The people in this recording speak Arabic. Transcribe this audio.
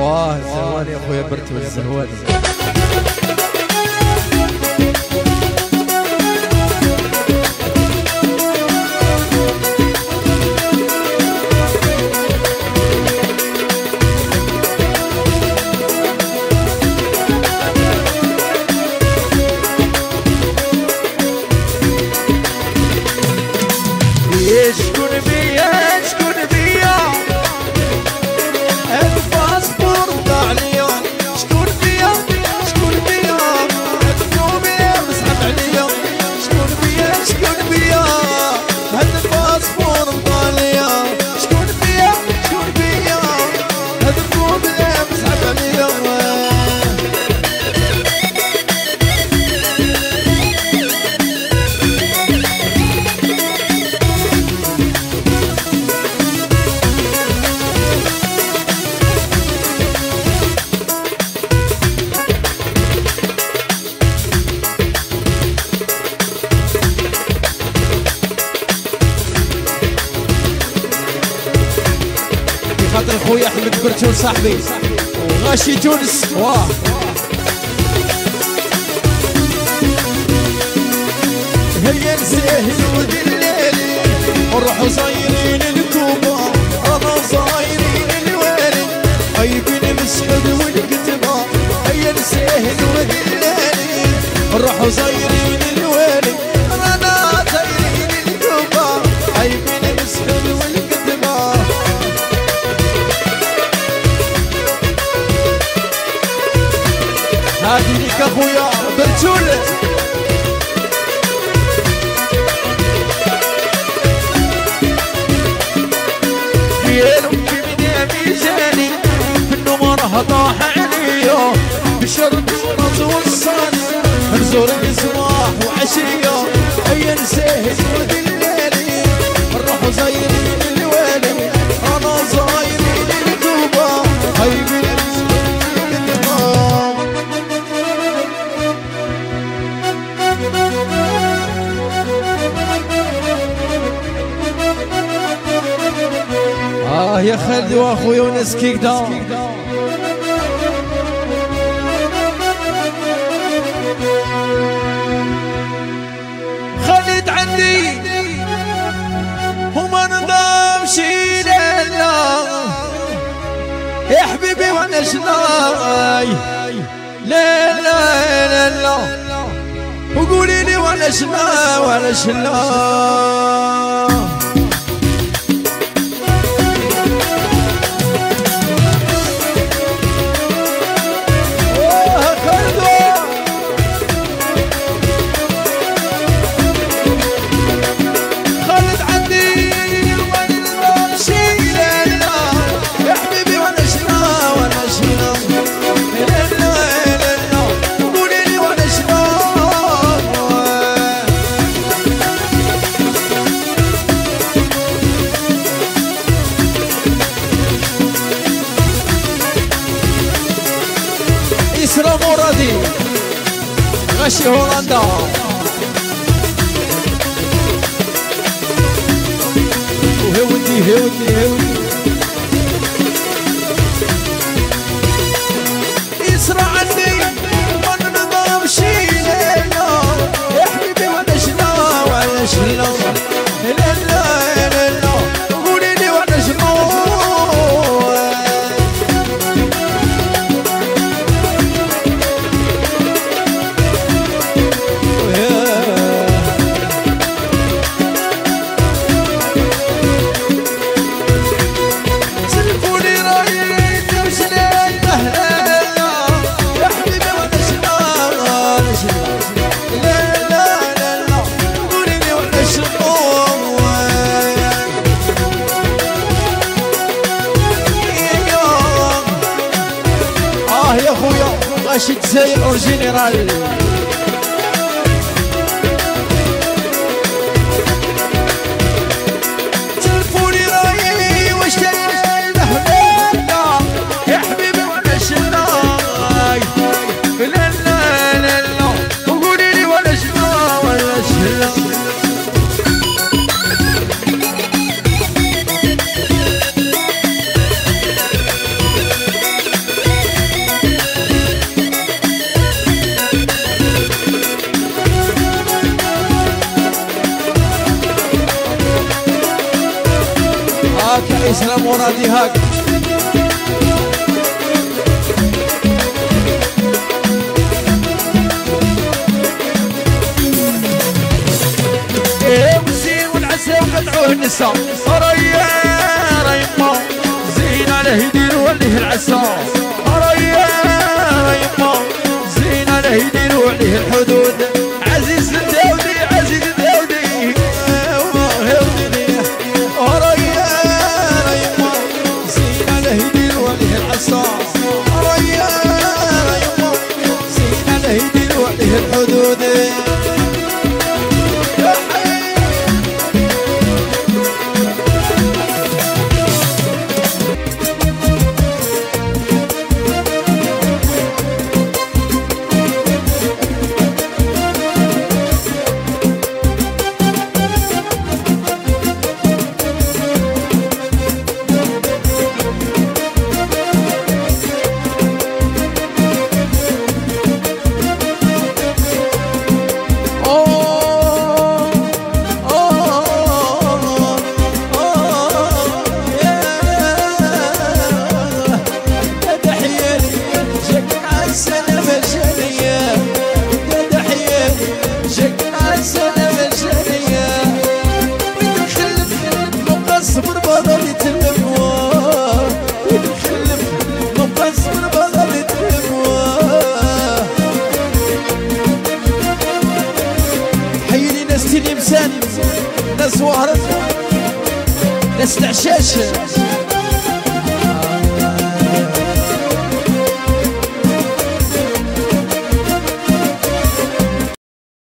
واه الزهواني أخويا برتو الزهواني بيا خاطر خويا أحمد برتو صاحبي. وغاشي تونس. واه هيا نسهل ودلالي نروحوا صايرين الكوبا رانا صايرين الوالي عيبين مسحب والكتبة هيا نسهل ودلالي نروحوا صايرين هذه ليك اخويا برتول في النمر طاح عليا. بشرب الراس والصاني نزور الصباح هيا نسهل ودلالي آه يا خالدي واخويا وناس كيكدا خليت عندي. وما نضامش لا لا يا حبيبي وأنا شناي؟ لا لا لا لا. وقولي لي وأنا شنا وأنا شنا اسرا مرادي غشي هولندا. وهودي هودي هودي يسرع عني غاشي تزاير أورجينيرال. اكرم ونادي هاك وزين ريما زين عليه يدير وليه العسى ريا ريما زين عليه يدير وليه الحدود. ناس وهرت ناس العشاش